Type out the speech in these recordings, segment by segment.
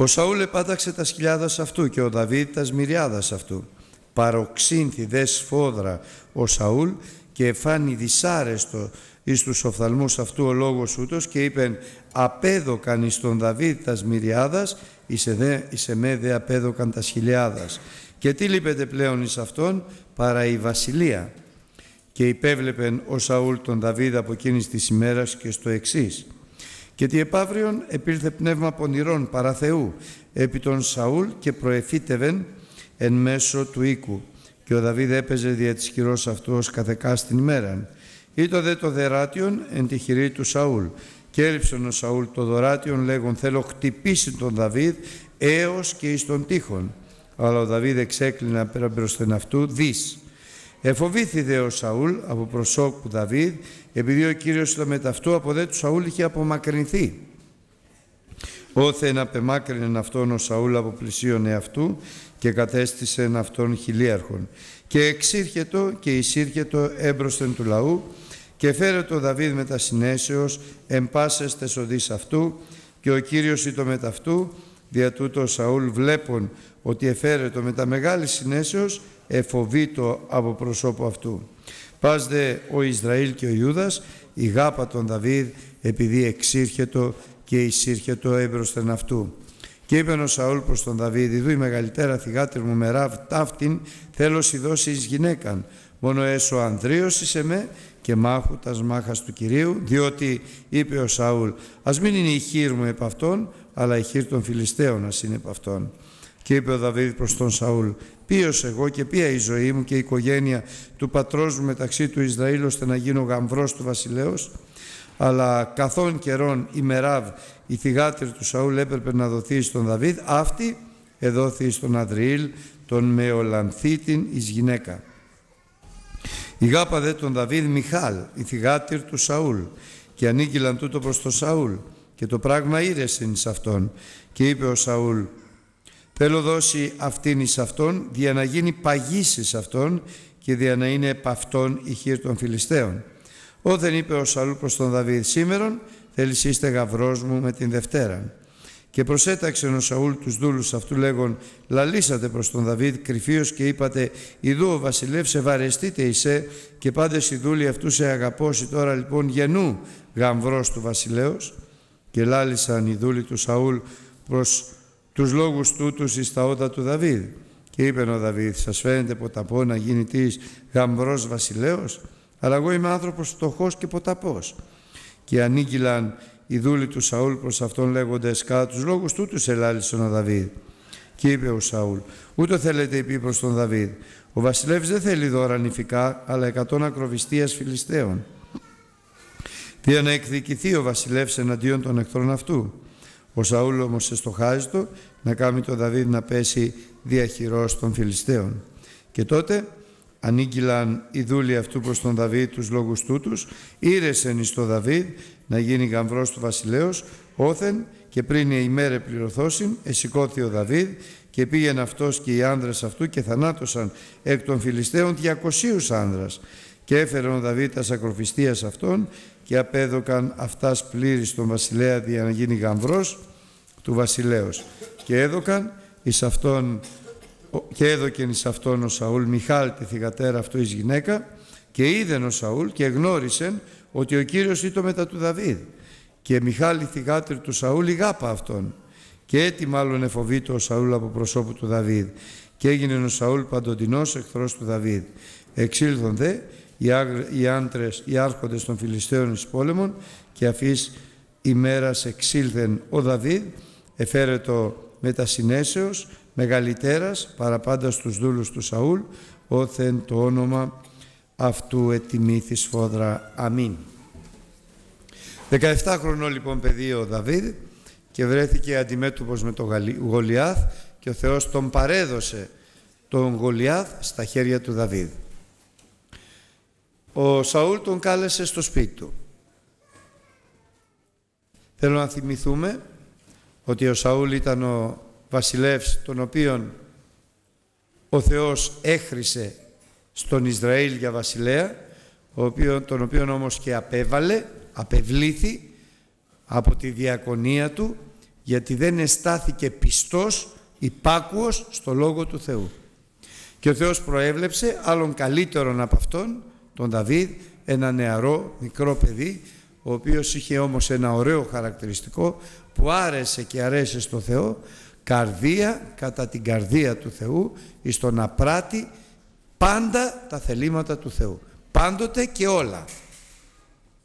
Ο Σαούλ επάταξε τα σκυλιάδας αυτού και ο Δαβίδ τα σμυριάδας αυτού. Παροξύνθη δε σφόδρα ο Σαούλ και εφάνει δυσάρεστο εις τους οφθαλμούς αυτού ο λόγος ούτως και είπεν «Απέδωκαν εις τον Δαβίδ τα σμυριάδας, εις εμέ δε απέδωκαν τα χιλιάδας». Και τι λείπεται πλέον εις αυτόν παρά η βασιλεία. Και υπέβλεπεν ο Σαούλ τον Δαβίδ από εκείνης της ημέρας και στο εξής. Και τι επαύριον επήλθε πνεύμα πονηρών παρά Θεού επί τον Σαούλ και προεφήτευεν εν μέσω του οίκου. Και ο Δαβίδ έπαιζε δια της χειρός αυτού ως καθεκάς στην ημέραν. Ήτο δε το δεράτιον εν τη χειρή του Σαούλ. Και έλειψε ο Σαούλ το δωράτιον λέγον θέλω χτυπήσει τον Δαβίδ έως και εις τον τείχον. Αλλά ο Δαβίδ εξέκλεινα πέρα μπροστά αυτού δις. Εφοβήθη δε ο Σαούλ από προσώπου Δαβίδ επειδή ο Κύριος ήταν μεταυτού από δε του Σαούλ είχε απομακρυνθεί. Όθεν απεμάκρυνεν αυτόν ο Σαούλ από πλησίον εαυτού και κατέστησε αυτόν χιλίαρχον. Και εξήρχετο και εισήρχετο έμπροσθεν του λαού και φέρε το Δαβίδ με τα συνέσεως εν πάσες τεσοδείς αυτού και ο Κύριος ήτο μεταυτού δια τούτο ο Σαούλ βλέπων ότι εφέρετο με τα μεγάλη συνέσεως εφοβήτω από προσώπου αυτού. Πας δε ο Ισραήλ και ο Ιούδας η γάπα των Δαβίδ επειδή εξήρχετο και εισήρχετο έμπροσθεν αυτού. Και είπε ο Σαούλ προς τον Δαβίδ, «Ιδού η μεγαλύτερα θυγάτηρ μου μεράβ ταύτην θέλω σι δώσει εις γυναίκαν, μόνο έσω ανδρίος είσαι με και μάχου τας μάχας του Κυρίου, διότι είπε ο Σαούλ, ας μην είναι η χείρ μου επ' αυτόν, αλλά η χείρ των Φιλιστέων ας είναι επ' αυτόν. Και είπε ο Δαβίδ προς τον Σαούλ, ποιος εγώ και ποια η ζωή μου και η οικογένεια του πατρός μου μεταξύ του Ισραήλ ώστε να γίνω γαμβρός του βασιλέως. Αλλά καθόν καιρών η Μεράβ, η θυγάτηρ του Σαούλ έπρεπε να δοθεί στον Δαβίδ, αυτή εδόθη στον Αδριήλ, τον Μεολανθήτην εις γυναίκα. Η γάπα δε τον Δαβίδ Μιχάλ, η θυγάτηρ του Σαούλ, και ανήκειλαν τούτο προς τον Σαούλ, και το πράγμα ήρεσιν σε αυτόν. Και είπε ο Σαούλ, Θέλω δώσει αυτήν εις αυτόν, δια να γίνει παγίση αυτόν και δια να είναι επ' αυτόν η χείρ των Φιλιστέων. Όταν είπε ο Σαούλ προς τον Δαβίδ σήμερον, θέλεις είστε γαυρός μου με την Δευτέρα. Και προσέταξε ο Σαούλ τους δούλους αυτού λέγον «Λαλήσατε προς τον Δαβίδ κρυφίως και είπατε «Ιδού ο βασιλεύς ευαρεστείτε εισέ και πάντες οι δούλοι αυτού σε αγαπώσει τώρα λοιπόν γεννού γαμβρός του βασιλέως». Και λάλησαν οι δούλοι του Σαούλ προς τους λόγους τούτους εις τα όντα του Δαβίδ. Και είπε ο Δαβίδ, σας φαίνεται ποταπός να γίνει της γαμπρός βασιλέος, αλλά εγώ είμαι άνθρωπος φτωχός και ποταπός. Και ανήγγυλαν οι δούλοι του Σαούλ προς αυτόν λέγοντες, κατά τους λόγους τούτους ελάλησον ο Δαβίδ. Και είπε ο Σαούλ, ούτω θέλετε είπε προς τον Δαβίδ, ο βασιλεύς δεν θέλει δώρα νηφικά, αλλά εκατόν ακροβιστίας Φιλιστέων. Δια να εκδικηθεί ο βασιλεύς εναντίον των εχθρών αυτού. Ο Σαούλ όμως εστοχάζεται να κάνει τον Δαβίδ να πέσει διαχειρός των Φιλιστέων. Και τότε ανήγγυλαν οι δούλοι αυτού προς τον Δαβίδ τους λόγους τούτους, ήρεσεν εις το Δαβίδ να γίνει γαμβρός του βασιλέως, όθεν και πριν η ημέρα πληρωθώσιν, εσηκώθη ο Δαβίδ και πήγαινε αυτός και οι άνδρες αυτού και θανάτωσαν εκ των Φιλιστέων 200 άνδρας και έφερε ο Δαβίδ τα σακροφιστίας αυτών και απέδωκαν αυτάς πλήρης στον βασιλέα για να γίνει γαμβρός του βασιλέως. Και έδωκαν εις αυτόν, και έδωκεν εις αυτόν ο Σαούλ Μιχάλ τη θυγατέρα αυτού εις γυναίκα και είδεν ο Σαούλ και γνώρισεν ότι ο Κύριος ήτο μετά του Δαβίδ. Και Μιχάλη θυγάτρη του Σαούλ η γάπα αυτόν και έτι μάλλον εφοβήτω ο Σαούλ από προσώπου του Δαβίδ. Και έγινε ο Σαούλ παντοτινός εχθρός του Δαβίδ. Εξήλθον δε οι άντρες, οι άρχοντες των Φιλιστέων εις πόλεμον και αφής ημέρας εξήλθεν ο Δαβίδ εφέρετο συνέσεως μεγαλύτερας παραπάντα στους δούλους του Σαούλ όθεν το όνομα αυτού ετιμήθη σφόδρα. Αμήν. 17 χρονό λοιπόν παιδί ο Δαβίδ και βρέθηκε αντιμέτωπος με τον Γολιάθ και ο Θεός τον παρέδωσε τον Γολιάθ στα χέρια του Δαβίδ. Ο Σαούλ τον κάλεσε στο σπίτι του. Θέλω να θυμηθούμε ότι ο Σαούλ ήταν ο βασιλεύς τον οποίον ο Θεός έχρισε στον Ισραήλ για βασιλέα, τον οποίον όμως και απέβαλε, απευλήθη από τη διακονία του γιατί δεν εστάθηκε πιστός, υπάκουος στο Λόγο του Θεού. Και ο Θεός προέβλεψε άλλον καλύτερον από αυτόν, τον Δαβίδ, ένα νεαρό μικρό παιδί, ο οποίος είχε όμως ένα ωραίο χαρακτηριστικό που άρεσε και αρέσει στο Θεό, καρδία κατά την καρδία του Θεού, εις το να πράττει πάντα τα θελήματα του Θεού. Πάντοτε και όλα.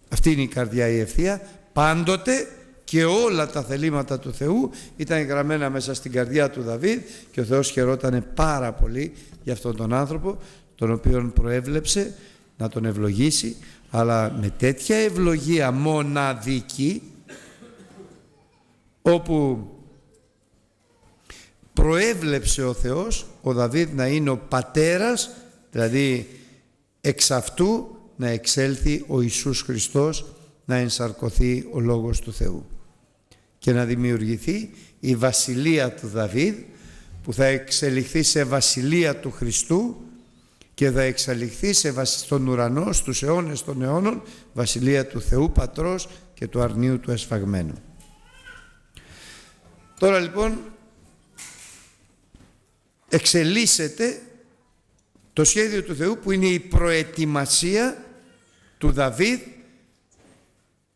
Αυτή είναι η καρδιά η ευθεία. Πάντοτε και όλα τα θελήματα του Θεού ήταν γραμμένα μέσα στην καρδιά του Δαβίδ και ο Θεός χαιρόταν πάρα πολύ για αυτόν τον άνθρωπο τον οποίον προέβλεψε να τον ευλογήσει αλλά με τέτοια ευλογία μοναδική όπου προέβλεψε ο Θεός ο Δαβίδ να είναι ο πατέρας δηλαδή εξ αυτού να εξέλθει ο Ιησούς Χριστός να ενσαρκωθεί ο Λόγος του Θεού. Και να δημιουργηθεί η βασιλεία του Δαβίδ που θα εξελιχθεί σε βασιλεία του Χριστού και θα εξελιχθεί σε, στον ουρανό στους αιώνες των αιώνων βασιλεία του Θεού Πατρός και του αρνίου του εσφαγμένου. Τώρα λοιπόν εξελίσσεται το σχέδιο του Θεού που είναι η προετοιμασία του Δαβίδ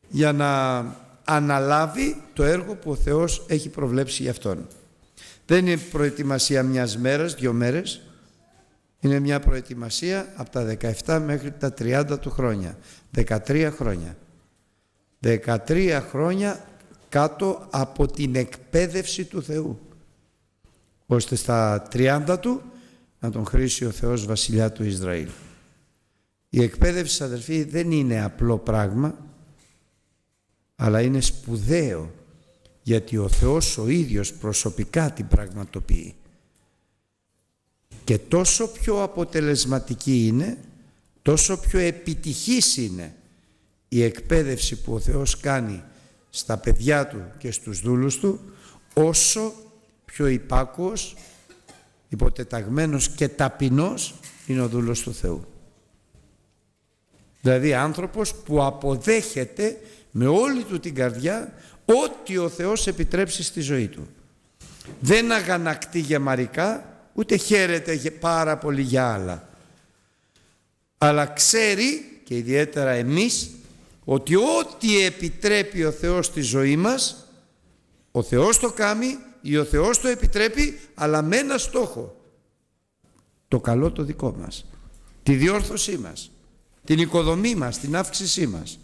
για να αναλάβει το έργο που ο Θεός έχει προβλέψει για αυτόν. Δεν είναι προετοιμασία μιας μέρας, δυο μέρες. Είναι μια προετοιμασία από τα 17 μέχρι τα 30 του χρόνια. 13 χρόνια. 13 χρόνια κάτω από την εκπαίδευση του Θεού. Ώστε στα 30 του να τον χρήσει ο Θεός βασιλιά του Ισραήλ. Η εκπαίδευση αδελφοί δεν είναι απλό πράγμα αλλά είναι σπουδαίο γιατί ο Θεός ο ίδιος προσωπικά την πραγματοποιεί και τόσο πιο αποτελεσματική είναι τόσο πιο επιτυχής είναι η εκπαίδευση που ο Θεός κάνει στα παιδιά Του και στους δούλους Του όσο πιο υπάκουος υποτεταγμένος και ταπεινός είναι ο δούλος του Θεού. Δηλαδή άνθρωπος που αποδέχεται με όλη του την καρδιά ό,τι ο Θεός επιτρέψει στη ζωή του. Δεν αγανακτεί για μαρικά, ούτε χαίρεται πάρα πολύ για άλλα. Αλλά ξέρει και ιδιαίτερα εμείς ότι ό,τι επιτρέπει ο Θεός στη ζωή μας ο Θεός το κάνει ή ο Θεός το επιτρέπει αλλά με ένα στόχο το καλό το δικό μας τη διόρθωσή μας την οικοδομή μας, την αύξησή μας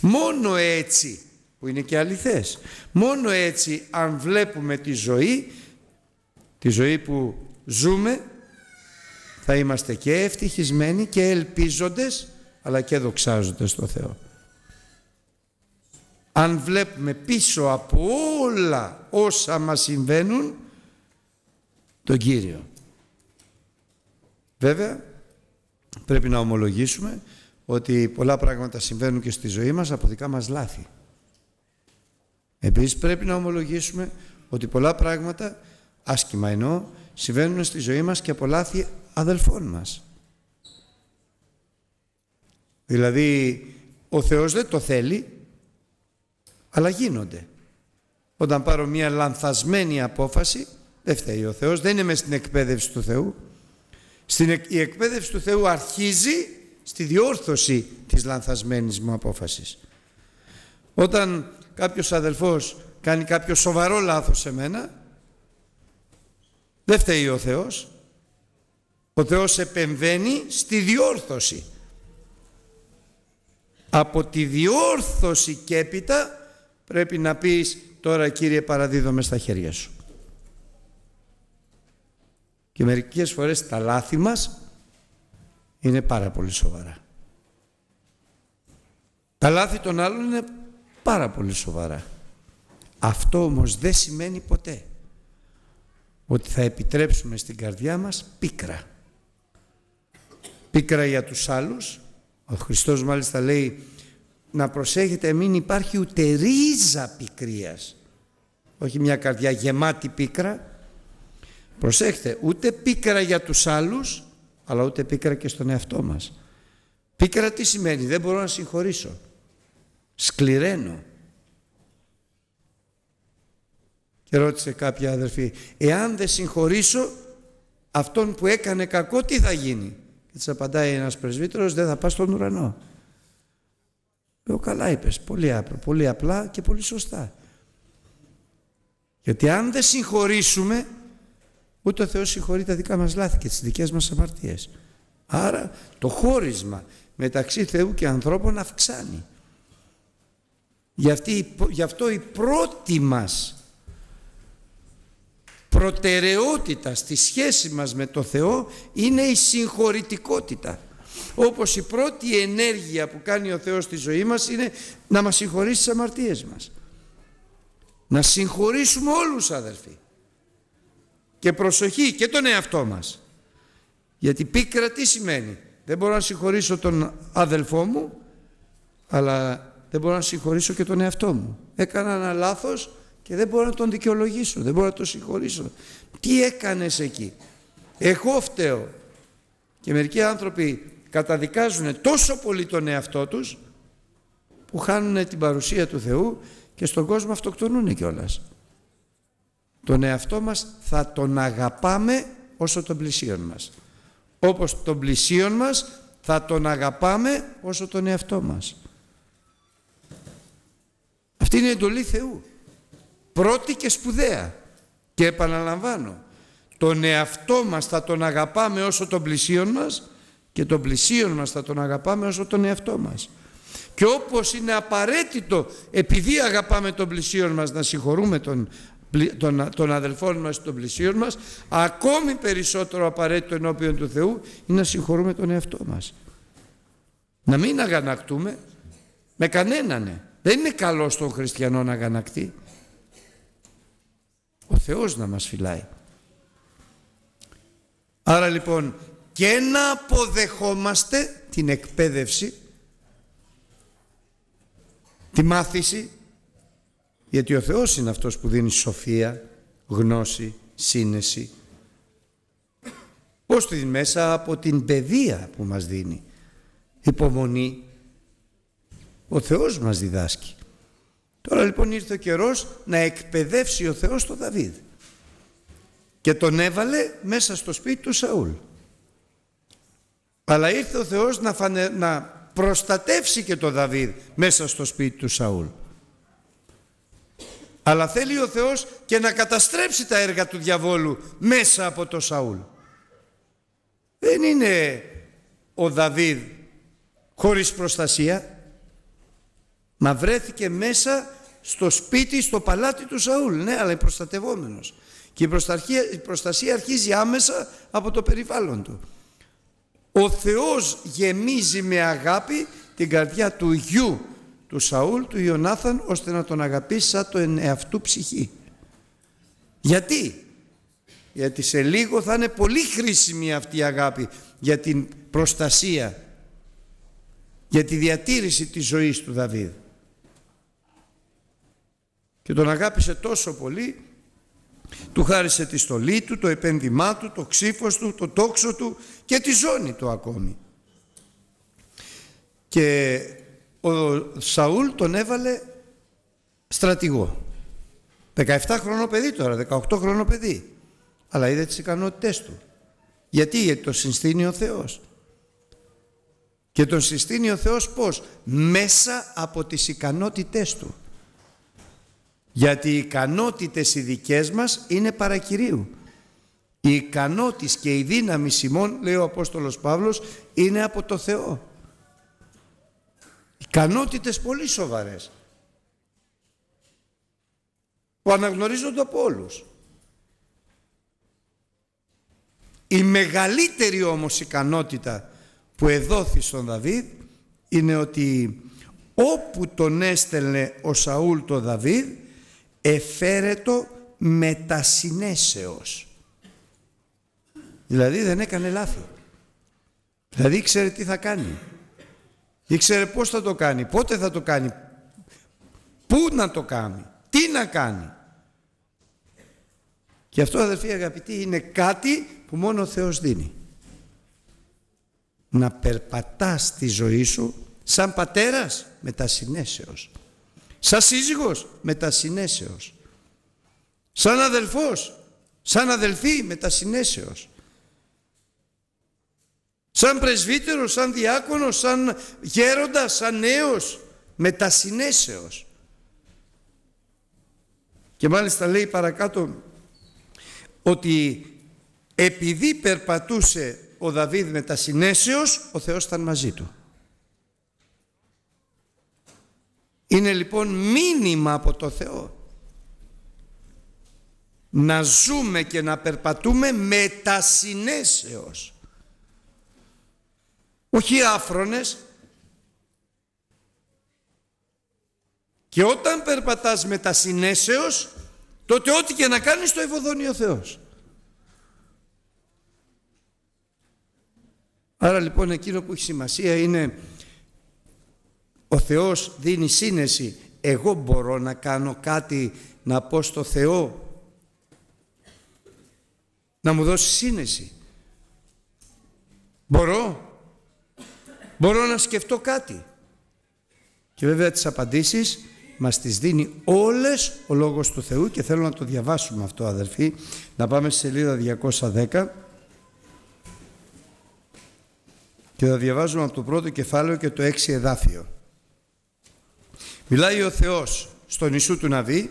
μόνο έτσι που είναι και αληθές μόνο έτσι αν βλέπουμε τη ζωή τη ζωή που ζούμε θα είμαστε και ευτυχισμένοι και ελπίζοντες αλλά και δοξάζοντες στο Θεό αν βλέπουμε πίσω από όλα όσα μας συμβαίνουν τον Κύριο. Βέβαια πρέπει να ομολογήσουμε ότι πολλά πράγματα συμβαίνουν και στη ζωή μας από δικά μας λάθη. Επίσης πρέπει να ομολογήσουμε ότι πολλά πράγματα, άσχημα εννοώ, συμβαίνουν στη ζωή μας και από λάθη αδελφών μας. Δηλαδή ο Θεός δεν το θέλει αλλά γίνονται. Όταν πάρω μια λανθασμένη απόφαση, δεν φταίει ο Θεός, δεν είμαι στην εκπαίδευση του Θεού. Στην, η εκπαίδευση του Θεού αρχίζει στη διόρθωση της λανθασμένης μου απόφασης. Όταν κάποιος αδελφός κάνει κάποιο σοβαρό λάθος σε μένα, δεν φταίει ο Θεός. Ο Θεός επεμβαίνει στη διόρθωση. Από τη διόρθωση και έπειτα πρέπει να πεις τώρα Κύριε παραδίδομαι στα χέρια σου. Και μερικές φορές τα λάθη μας είναι πάρα πολύ σοβαρά. Τα λάθη των άλλων είναι πάρα πολύ σοβαρά. Αυτό όμως δεν σημαίνει ποτέ ότι θα επιτρέψουμε στην καρδιά μας πίκρα. Πίκρα για τους άλλους. Ο Χριστός μάλιστα λέει να προσέχετε μην υπάρχει ούτε ρίζα πικρίας. Όχι μια καρδιά γεμάτη πίκρα. Προσέχετε ούτε πίκρα για τους άλλους αλλά ούτε πίκρα και στον εαυτό μας. Πίκρα τι σημαίνει δεν μπορώ να συγχωρήσω. Σκληραίνω Και ρώτησε κάποια αδερφή, εάν δεν συγχωρήσω αυτόν που έκανε κακό, τι θα γίνει; Και της απαντάει ένας πρεσβύτερος, δεν θα πας στον ουρανό. Λέω καλά είπες, πολύ, απλά, πολύ απλά και πολύ σωστά. Γιατί αν δεν συγχωρήσουμε, ούτε ο Θεός συγχωρεί τα δικά μας λάθη και τις δικές μας αμαρτίες. Άρα το χώρισμα μεταξύ Θεού και ανθρώπων αυξάνει. Γι' αυτό η πρώτη μας προτεραιότητα στη σχέση μας με το Θεό είναι η συγχωρητικότητα. Όπως η πρώτη ενέργεια που κάνει ο Θεός στη ζωή μας είναι να μας συγχωρήσει τις αμαρτίες μας. Να συγχωρήσουμε όλους αδελφοί. Και προσοχή και τον εαυτό μας. Γιατί πίκρα τι σημαίνει; Δεν μπορώ να συγχωρήσω τον αδελφό μου αλλά δεν μπορώ να συγχωρήσω και τον εαυτό μου. Έκανα ένα λάθος και δεν μπορώ να τον δικαιολογήσω, δεν μπορώ να τον συγχωρήσω. Τι έκανες εκεί; Εγώ φταίω. Και μερικοί άνθρωποι καταδικάζουν τόσο πολύ τον εαυτό τους που χάνουν την παρουσία του Θεού και στον κόσμο αυτοκτονούν κιόλας. Τον εαυτό μας θα τον αγαπάμε όσο τον πλησίον μας. Όπως τον πλησίον μας θα τον αγαπάμε όσο τον εαυτό μας. Αυτή είναι η εντολή Θεού. Πρώτη και σπουδαία. Και επαναλαμβάνω, τον εαυτό μας θα τον αγαπάμε όσο τον πλησίον μας και τον πλησίον μας θα τον αγαπάμε όσο τον εαυτό μας. Και όπως είναι απαραίτητο επειδή αγαπάμε τον πλησίον μας να συγχωρούμε τον, τον, τον αδελφόν μας τον πλησίον μας ακόμη περισσότερο απαραίτητο ενώπιον του Θεού είναι να συγχωρούμε τον εαυτό μας. Να μην αγανακτούμε με κανέναν. Δεν είναι καλό στον χριστιανό να αγανακτεί. Ο Θεός να μας φυλάει. Άρα λοιπόν και να αποδεχόμαστε την εκπαίδευση, τη μάθηση, γιατί ο Θεός είναι αυτός που δίνει σοφία, γνώση, σύνεση. Πώς τη μέσα από την παιδεία που μας δίνει, υπομονή. Ο Θεός μας διδάσκει. Τώρα λοιπόν ήρθε ο καιρός να εκπαιδεύσει ο Θεός τον Δαβίδ και τον έβαλε μέσα στο σπίτι του Σαούλ. Αλλά ήρθε ο Θεός να, να προστατεύσει και τον Δαβίδ μέσα στο σπίτι του Σαούλ. Αλλά θέλει ο Θεός και να καταστρέψει τα έργα του διαβόλου μέσα από το Σαούλ. Δεν είναι ο Δαβίδ χωρίς προστασία. Μα βρέθηκε μέσα στο σπίτι, στο παλάτι του Σαούλ. Ναι, αλλά είναι προστατευόμενος. Και η προστασία αρχίζει άμεσα από το περιβάλλον του. Ο Θεός γεμίζει με αγάπη την καρδιά του γιου του Σαούλ, του Ιωνάθαν, ώστε να τον αγαπήσει σαν το εαυτού ψυχή. Γιατί; Γιατί σε λίγο θα είναι πολύ χρήσιμη αυτή η αγάπη για την προστασία, για τη διατήρηση της ζωής του Δαβίδ και τον αγάπησε τόσο πολύ του χάρισε τη στολή του, το επένδυμά του, το ξύφος του, το τόξο του και τη ζώνη του ακόμη. Και ο Σαούλ τον έβαλε στρατηγό. 17 χρονό παιδί τώρα, 18 χρονό παιδί. Αλλά είδε τις ικανότητές του. Γιατί, γιατί το συστήνει ο Θεός. Και τον συστήνει ο Θεός πώς; Μέσα από τις ικανότητές του γιατί οι ικανότητες οι δικές μας είναι παρακυρίου. Η ικανότης και η δύναμη Σιμών, λέει ο Απόστολος Παύλος, είναι από το Θεό. Ικανότητες πολύ σοβαρές. Που αναγνωρίζονται από όλους. Η μεγαλύτερη όμως ικανότητα που εδόθη στον Δαβίδ είναι ότι όπου τον έστελνε ο Σαούλ το Δαβίδ εφέρετο μετασυνέσεως. Δηλαδή δεν έκανε λάθη. Δηλαδή ήξερε τι θα κάνει. Ήξερε πώς θα το κάνει, πότε θα το κάνει, πού να το κάνει, τι να κάνει. Και αυτό αδερφοί αγαπητοί είναι κάτι που μόνο ο Θεός δίνει. Να περπατάς τη ζωή σου σαν πατέρας μετασυνέσεως. Σαν σύζυγος μετασυνέσεως. σαν αδελφός, σαν αδελφή μετασυνέσεως. Σαν πρεσβύτερος, σαν διάκονος, σαν γέροντας, σαν νέος, μετασυνέσεως. Και μάλιστα λέει παρακάτω ότι επειδή περπατούσε ο Δαβίδ μετασυνέσεως, ο Θεός ήταν μαζί του. Είναι λοιπόν μήνυμα από το Θεό να ζούμε και να περπατούμε μετασυνέσεως. Όχι άφρονες. Και όταν περπατάς μετασυνέσεως, τότε ό,τι και να κάνεις το ευωδώνει ο Θεός. Άρα λοιπόν εκείνο που έχει σημασία είναι ο Θεός δίνει σύνεση. Εγώ μπορώ να κάνω κάτι να πω στο Θεό να μου δώσει σύνεση. Μπορώ. Μπορώ να σκεφτώ κάτι. Και βέβαια τις απαντήσεις μας τις δίνει όλες ο Λόγος του Θεού και θέλω να το διαβάσουμε αυτό αδελφοί. Να πάμε στη σελίδα 210 και θα διαβάζουμε από το πρώτο κεφάλαιο και το έξι εδάφιο. Μιλάει ο Θεός στον Ιησού του Ναβί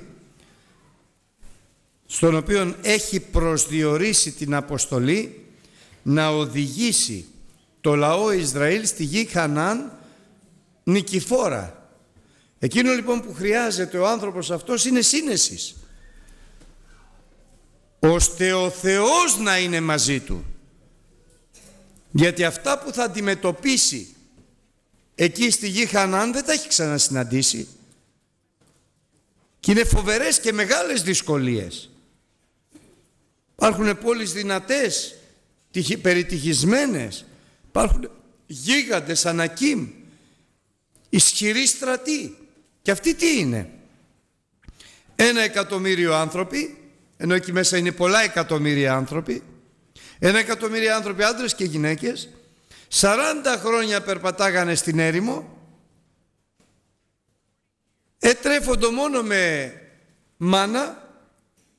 στον οποίο έχει προσδιορίσει την αποστολή να οδηγήσει το λαό Ισραήλ στη γη Χανάν νικηφόρα. Εκείνο λοιπόν που χρειάζεται ο άνθρωπος αυτός είναι σύνεσης. ώστε ο Θεός να είναι μαζί του. Γιατί αυτά που θα αντιμετωπίσει εκεί στη γη Χανάν δεν τα έχει ξανασυναντήσει. Και είναι φοβερές και μεγάλες δυσκολίες. Υπάρχουν πόλεις δυνατές, περιτυχισμένες. Υπάρχουν γίγαντες ανακύμ, ισχυροί στρατοί. Και αυτοί τι είναι; Ένα εκατομμύριο άνθρωποι, ενώ εκεί μέσα είναι πολλά εκατομμύρια άνθρωποι, ένα εκατομμύριο άνθρωποι άντρες και γυναίκες, 40 χρόνια περπατάγανε στην έρημο, έτρεφοντο μόνο με μάνα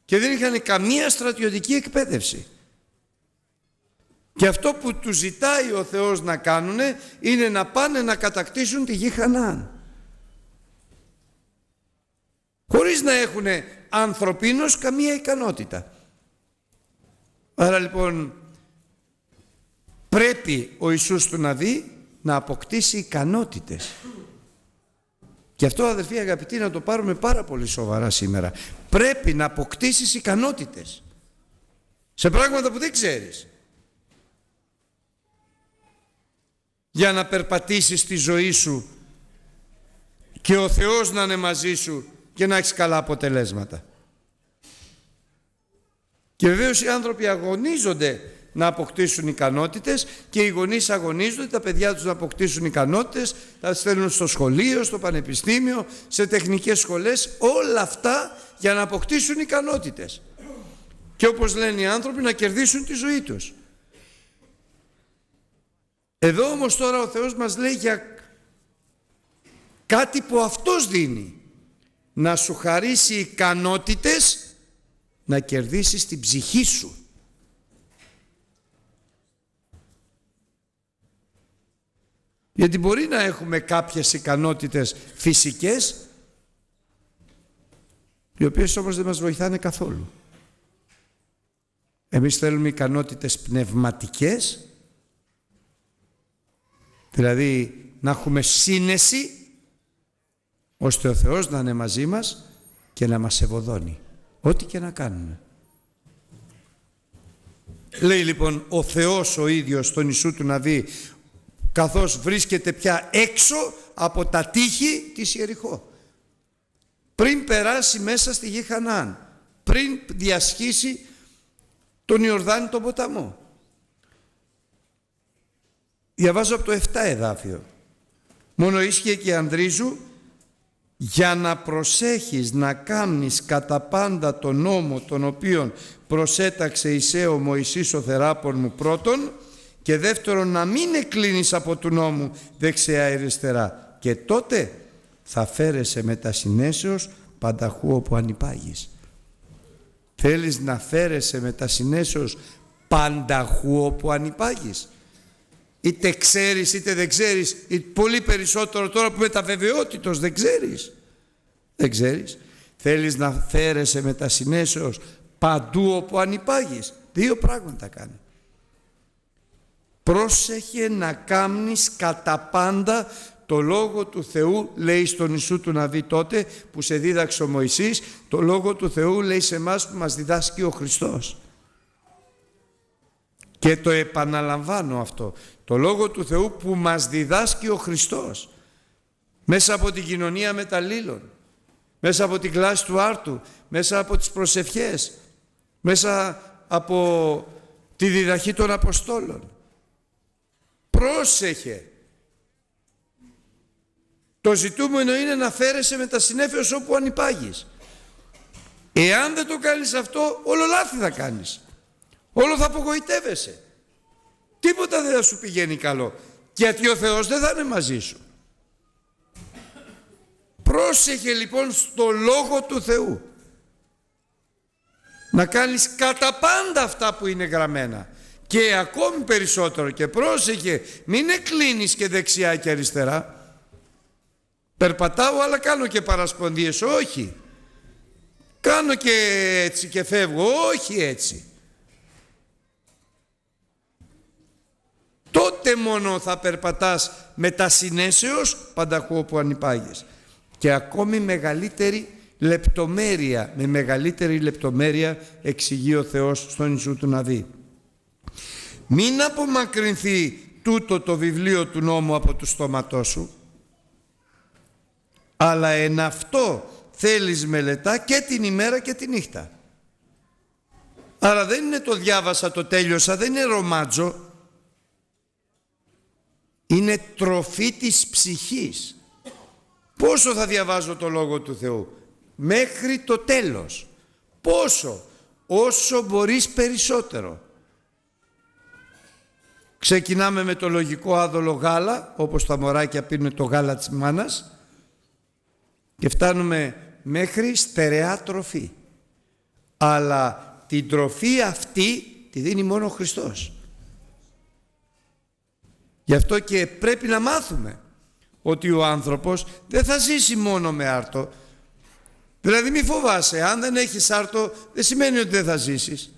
και δεν είχαν καμία στρατιωτική εκπαίδευση. Και αυτό που του ζητάει ο Θεός να κάνουν είναι να πάνε να κατακτήσουν τη γη Χανάν. Χωρίς να έχουν ανθρωπίνως καμία ικανότητα. Άρα λοιπόν πρέπει ο Ιησούς του να δει να αποκτήσει ικανότητες. Και αυτό αδερφοί αγαπητοί να το πάρουμε πάρα πολύ σοβαρά σήμερα. Πρέπει να αποκτήσεις ικανότητες. Σε πράγματα που δεν ξέρεις. Για να περπατήσεις τη ζωή σου και ο Θεός να είναι μαζί σου και να έχεις καλά αποτελέσματα. Και βεβαίως οι άνθρωποι αγωνίζονται να αποκτήσουν ικανότητες και οι γονείς αγωνίζονται τα παιδιά τους να αποκτήσουν ικανότητες, τα στέλνουν στο σχολείο, στο πανεπιστήμιο, σε τεχνικές σχολές, όλα αυτά για να αποκτήσουν ικανότητες. Και όπως λένε οι άνθρωποι να κερδίσουν τη ζωή τους. Εδώ όμως τώρα ο Θεός μας λέει για κάτι που Αυτός δίνει. Να σου χαρίσει ικανότητες να κερδίσεις την ψυχή σου. Γιατί μπορεί να έχουμε κάποιες ικανότητες φυσικές οι οποίες όμως δεν μας βοηθάνε καθόλου. Εμείς θέλουμε ικανότητες πνευματικές δηλαδή να έχουμε σύνεση ώστε ο Θεός να είναι μαζί μας και να μας ευωδώνει ό,τι και να κάνουμε. Λέει λοιπόν ο Θεός ο ίδιος στον Ιησού του Ναβί καθώς βρίσκεται πια έξω από τα τείχη της Ιεριχώ. Πριν περάσει μέσα στη γη Χανάν, πριν διασχίσει τον Ιορδάνη τον ποταμό. Διαβάζω από το 7 εδάφιο. Μόνο ίσχυε και Ανδρίζου για να προσέχεις να κάνεις κατά πάντα τον νόμο τον οποίον προσέταξε Ισαίο Μωυσής ο Θεράπων μου πρώτον και δεύτερον να μην εκλίνεις από του νόμου δεξιά ή αριστερά και τότε θα φέρεσαι με τα συνέσεως πανταχού όπου ανυπάγεις. Θέλεις να φέρεσαι με τα συνέσεως πανταχού όπου ανυπάγεις. Είτε ξέρεις είτε δεν ξέρεις, είτε πολύ περισσότερο τώρα που με τα βεβαιότητος δεν ξέρεις. Δεν ξέρεις. Θέλεις να φέρεσαι με τα συνέσεως παντού όπου ανυπάγεις. Δύο πράγματα κάνει. Πρόσεχε να κάμνεις κατά πάντα το Λόγο του Θεού λέει στον Ιησού του Ναβί τότε που σε δίδαξε ο Μωυσής το Λόγο του Θεού λέει σε εμάς που μας διδάσκει ο Χριστός. Και το επαναλαμβάνω αυτό. Το Λόγο του Θεού που μας διδάσκει ο Χριστός. Μέσα από την κοινωνία μεταλλήλων μέσα από την κλάση του άρτου μέσα από τις προσευχές μέσα από τη διδαχή των Αποστόλων πρόσεχε το ζητούμενο είναι να φέρεσαι με τα συνέφεως όπου ανυπάγεις. Εάν δεν το κάνεις αυτό, όλο λάθη θα κάνεις. Όλο θα απογοητεύεσαι. Τίποτα δεν θα σου πηγαίνει καλό. Γιατί ο Θεός δεν θα είναι μαζί σου. Πρόσεχε λοιπόν στο Λόγο του Θεού. Να κάνεις κατά πάντα αυτά που είναι γραμμένα. Και ακόμη περισσότερο και πρόσεχε μην εκλίνεις και δεξιά και αριστερά. Περπατάω αλλά κάνω και παρασπονδίες. Όχι. Κάνω και έτσι και φεύγω. Όχι έτσι. Τότε μόνο θα περπατάς με τα συνέσεως πανταχού όπου ανυπάγεις. Και ακόμη μεγαλύτερη λεπτομέρεια, με μεγαλύτερη λεπτομέρεια εξηγεί ο Θεός στον Ιησού του να δει. Μην απομακρυνθεί τούτο το βιβλίο του νόμου από το στόματό σου αλλά εν αυτό θέλεις μελετά και την ημέρα και τη νύχτα. Άρα δεν είναι το διάβασα, το τέλειωσα, δεν είναι ρομάτζο. Είναι τροφή της ψυχής. Πόσο θα διαβάζω το Λόγο του Θεού; Μέχρι το τέλος. Πόσο; Όσο μπορείς περισσότερο. Ξεκινάμε με το λογικό άδολο γάλα, όπως τα μωράκια πίνουν το γάλα της μάνας και φτάνουμε μέχρι στερεά τροφή. Αλλά την τροφή αυτή τη δίνει μόνο ο Χριστός. Γι' αυτό και πρέπει να μάθουμε ότι ο άνθρωπος δεν θα ζήσει μόνο με άρτο. Δηλαδή μη φοβάσαι, αν δεν έχεις άρτο δεν σημαίνει ότι δεν θα ζήσεις.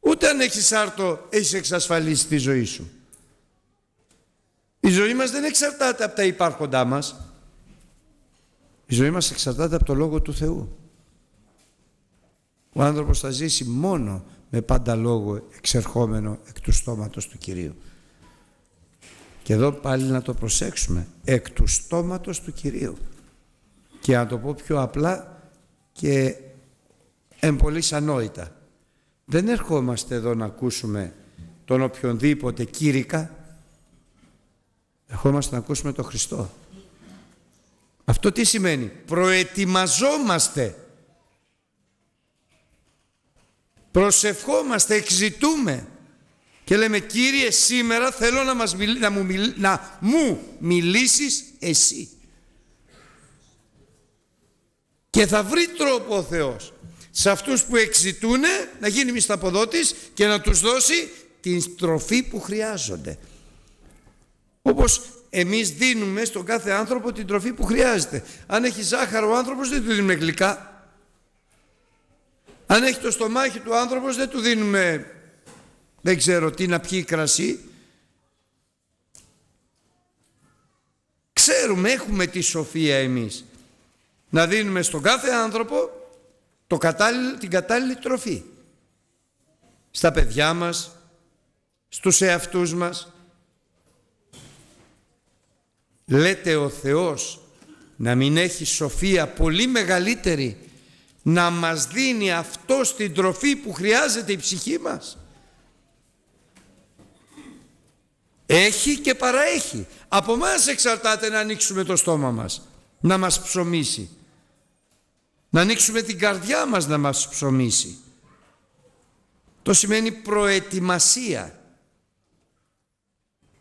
Ούτε αν έχεις άρτο έχεις εξασφαλίσει τη ζωή σου. Η ζωή μας δεν εξαρτάται από τα υπάρχοντά μας. Η ζωή μας εξαρτάται από το Λόγο του Θεού. Ο άνθρωπος θα ζήσει μόνο με πάντα Λόγο εξερχόμενο εκ του στόματος του Κυρίου. Και εδώ πάλι να το προσέξουμε. Εκ του στόματος του Κυρίου. Και να το πω πιο απλά και εμπολής ανόητα. Δεν ερχόμαστε εδώ να ακούσουμε τον οποιονδήποτε κήρυκα. Ερχόμαστε να ακούσουμε τον Χριστό. Αυτό τι σημαίνει; Προετοιμαζόμαστε. Προσευχόμαστε, εξητούμε. Και λέμε Κύριε σήμερα θέλω να, μας να, μου, να μου μιλήσεις εσύ. Και θα βρει τρόπο ο Θεός σε αυτούς που εξητούν να γίνει μισθαποδότης και να τους δώσει την στροφή που χρειάζονται. Όπως εμείς δίνουμε στον κάθε άνθρωπο την τροφή που χρειάζεται. Αν έχει ζάχαρο ο άνθρωπος δεν του δίνουμε γλυκά. Αν έχει το στομάχι του άνθρωπος δεν του δίνουμε δεν ξέρω τι να πιει κρασί. Ξέρουμε, έχουμε τη σοφία εμείς να δίνουμε στον κάθε άνθρωπο το την κατάλληλη τροφή. Στα παιδιά μας, στους εαυτούς μας, λέτε ο Θεός να μην έχει σοφία πολύ μεγαλύτερη να μας δίνει αυτό στην τροφή που χρειάζεται η ψυχή μας; Έχει και παραέχει. Από μας εξαρτάται να ανοίξουμε το στόμα μας, να μας ψωμίσει. Να ανοίξουμε την καρδιά μας να μας ψωμίσει. Το σημαίνει προετοιμασία.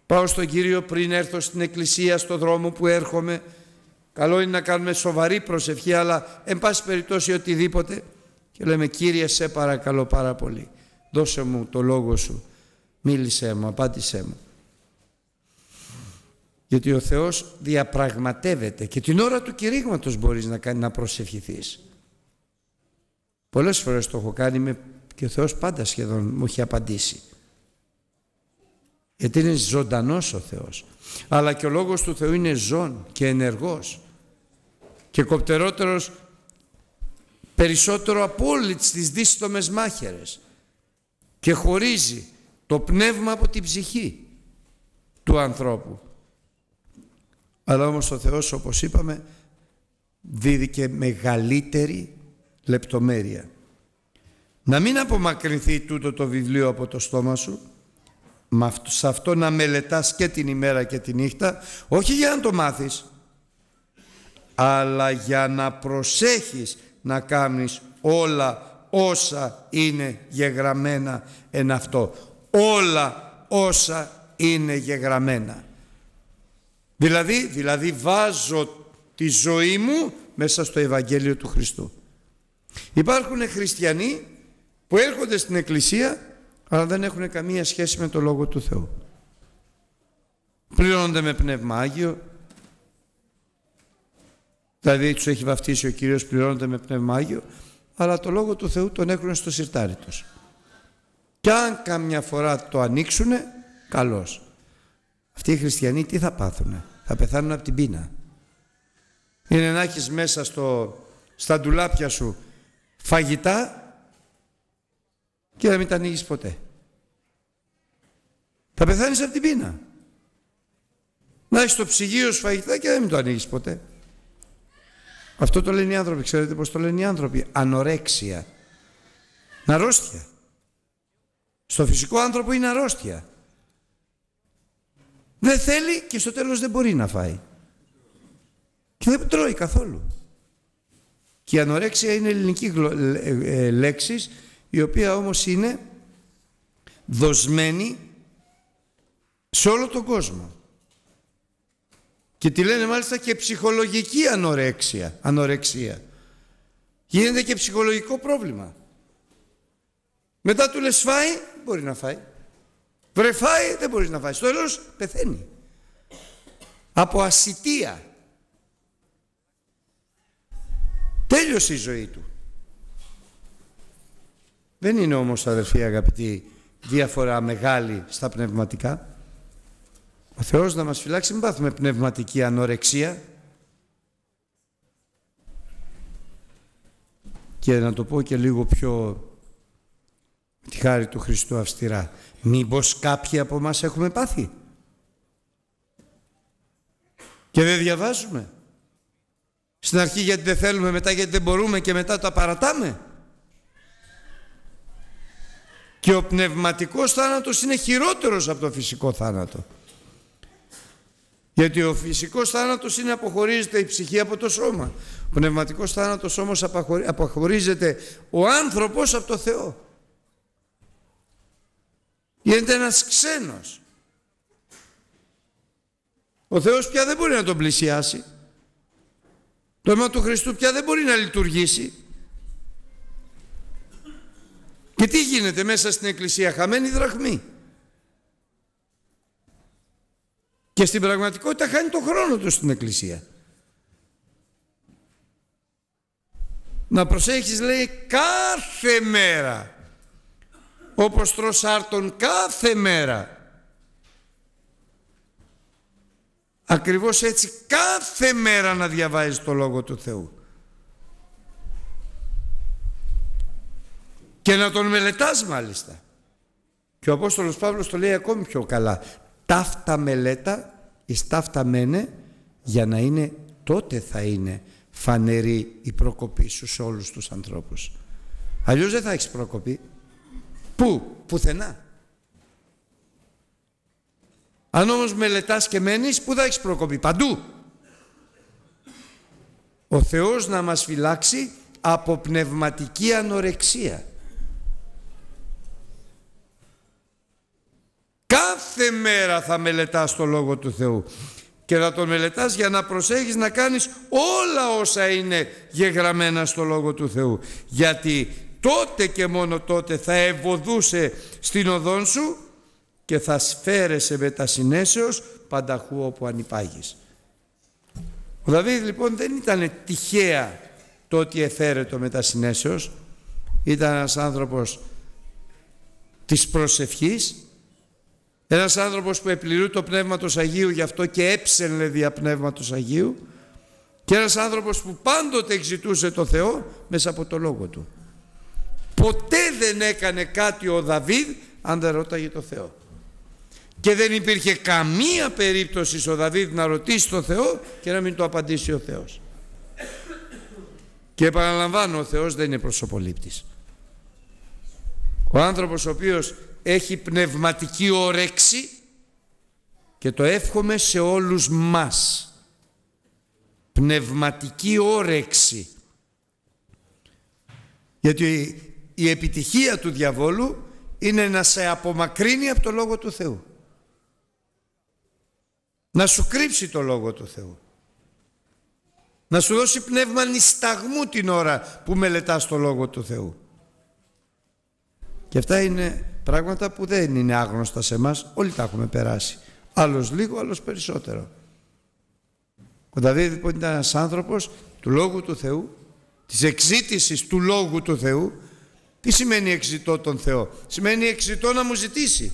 Πάω στον Κύριο πριν έρθω στην εκκλησία, στο δρόμο που έρχομαι. Καλό είναι να κάνουμε σοβαρή προσευχή, αλλά εν πάση περιπτώσει οτιδήποτε. και λέμε Κύριε σε παρακαλώ πάρα πολύ δώσε μου το λόγο σου μίλησέ μου, απάντησέ μου γιατί ο Θεός διαπραγματεύεται και την ώρα του κηρύγματος μπορείς να, κάνει, να προσευχηθείς. Πολλές φορές το έχω κάνει και ο Θεός πάντα σχεδόν μου έχει απαντήσει. Γιατί είναι ζωντανός ο Θεός. Αλλά και ο Λόγος του Θεού είναι ζών και ενεργός. Και κοπτερότερος περισσότερο από όλες τις δύστομες μάχαιρες και χωρίζει το πνεύμα από την ψυχή του ανθρώπου. Αλλά όμως ο Θεός όπως είπαμε δίδει και μεγαλύτερη λεπτομέρεια. Να μην απομακρυνθεί τούτο το βιβλίο από το στόμα σου σε αυτό να μελετάς και την ημέρα και τη νύχτα όχι για να το μάθεις αλλά για να προσέχεις να κάνεις όλα όσα είναι γεγραμμένα εν αυτό. Όλα όσα είναι γεγραμμένα. Δηλαδή, δηλαδή βάζω τη ζωή μου μέσα στο Ευαγγέλιο του Χριστού. Υπάρχουν χριστιανοί που έρχονται στην Εκκλησία αλλά δεν έχουν καμία σχέση με το Λόγο του Θεού. Πληρώνονται με Πνεύμα Άγιο, δηλαδή τους έχει βαφτίσει ο Κύριος, πληρώνονται με Πνεύμα Άγιο, αλλά το Λόγο του Θεού τον έχουν στο σιρτάρι τους. Κι αν καμιά φορά το ανοίξουνε, καλώς. Αυτοί οι χριστιανοί τι θα πάθουνε, θα πεθάνουν από την πείνα. Είναι να έχεις μέσα στο, στα ντουλάπια σου φαγητά και να μην τα ανοίγεις ποτέ. Θα πεθάνεις από την πείνα. Να έχεις το ψυγείο σου φαγητά και να μην το ανοίγεις ποτέ. Αυτό το λένε οι άνθρωποι. Ξέρετε πώς το λένε οι άνθρωποι; Ανορέξια. Αρρώστια. Στο φυσικό άνθρωπο είναι αρρώστια. Δεν θέλει και στο τέλος δεν μπορεί να φάει. Και δεν τρώει καθόλου. Και η ανορέξια είναι ελληνική ε, ε, λέξης η οποία όμως είναι δοσμένη σε όλο τον κόσμο. Και τη λένε μάλιστα και ψυχολογική ανορέξια, ανορεξία. Γίνεται και ψυχολογικό πρόβλημα. Μετά του λες φάει, μπορεί να φάει. Βρε φάει, δεν μπορείς να φάει. Στο τέλος πεθαίνει. Από ασυτεία. Τέλειωσε η ζωή του. Δεν είναι όμως αδερφοί αγαπητοί διαφορά μεγάλη στα πνευματικά. Ο Θεός να μας φυλάξει μην πάθουμε πνευματική ανορεξία και να το πω και λίγο πιο τη χάρη του Χριστού αυστηρά. Μήπως κάποιοι από μας έχουμε πάθει; Και δεν διαβάζουμε. Στην αρχή γιατί δεν θέλουμε, μετά γιατί δεν μπορούμε και μετά το παρατάμε. Και ο πνευματικός θάνατος είναι χειρότερος από το φυσικό θάνατο. Γιατί ο φυσικός θάνατος είναι αποχωρίζεται η ψυχή από το σώμα. Ο πνευματικός θάνατος όμως αποχωρίζεται ο άνθρωπος από το Θεό. Γίνεται ένας ξένος. Ο Θεός πια δεν μπορεί να τον πλησιάσει. Το αίμα του Χριστού πια δεν μπορεί να λειτουργήσει. Και τι γίνεται μέσα στην Εκκλησία, χαμένη δραχμή. Και στην πραγματικότητα χάνει τον χρόνο του στην Εκκλησία. Να προσέχεις λέει κάθε μέρα. Όπως τρως άρτον κάθε μέρα. Ακριβώς έτσι κάθε μέρα να διαβάζεις το Λόγο του Θεού. Και να τον μελετάς μάλιστα. Και ο Απόστολος Παύλος το λέει ακόμη πιο καλά ταύτα μελέτα εις ταύτα μένε για να είναι τότε θα είναι φανερή η προκοπή σου σε όλους τους ανθρώπους. Αλλιώς δεν θα έχεις προκοπή. Πού, πουθενά. Αν όμως μελετάς και μένεις, πού θα έχεις προκοπή, παντού. Ο Θεός να μας φυλάξει από πνευματική ανορεξία. Κάθε μέρα θα μελετάς το Λόγο του Θεού και θα τον μελετάς για να προσέχεις να κάνεις όλα όσα είναι γεγραμμένα στο Λόγο του Θεού. Γιατί τότε και μόνο τότε θα ευωδούσε στην οδόν σου και θα σφαίρεσαι με τα συνέσεως πανταχού όπου ανυπάγεις. Ο Δαβίδ λοιπόν δεν ήταν τυχαία το ότι εφαίρετο με τα συνέσεως, ήταν ένας άνθρωπος της προσευχής, ένας άνθρωπος που επληρεί το Πνεύματος Αγίου γι' αυτό και έψελνε δια Πνεύματος Αγίου και ένας άνθρωπος που πάντοτε εξητούσε το Θεό μέσα από το Λόγο Του. Ποτέ δεν έκανε κάτι ο Δαβίδ αν δεν ρώταγε το Θεό. Και δεν υπήρχε καμία περίπτωση ο Δαβίδ να ρωτήσει το Θεό και να μην το απαντήσει ο Θεός. Και επαναλαμβάνω, ο Θεός δεν είναι προσωπολήπτης. Ο άνθρωπος ο οποίος έχει πνευματική όρεξη και το εύχομαι σε όλους μας. Πνευματική όρεξη. Γιατί η επιτυχία του διαβόλου είναι να σε απομακρύνει από το Λόγο του Θεού. Να σου κρύψει το Λόγο του Θεού. Να σου δώσει πνεύμα νησταγμού την ώρα που μελετάς το Λόγο του Θεού. Και αυτά είναι πράγματα που δεν είναι άγνωστα σε μας, όλοι τα έχουμε περάσει. Άλλος λίγο, άλλος περισσότερο. Ο Δαβίδ λοιπόν ήταν ένας άνθρωπος του Λόγου του Θεού, της εξήτησης του Λόγου του Θεού. Τι σημαίνει εξητώ τον Θεό; Σημαίνει εξητώ να μου ζητήσει.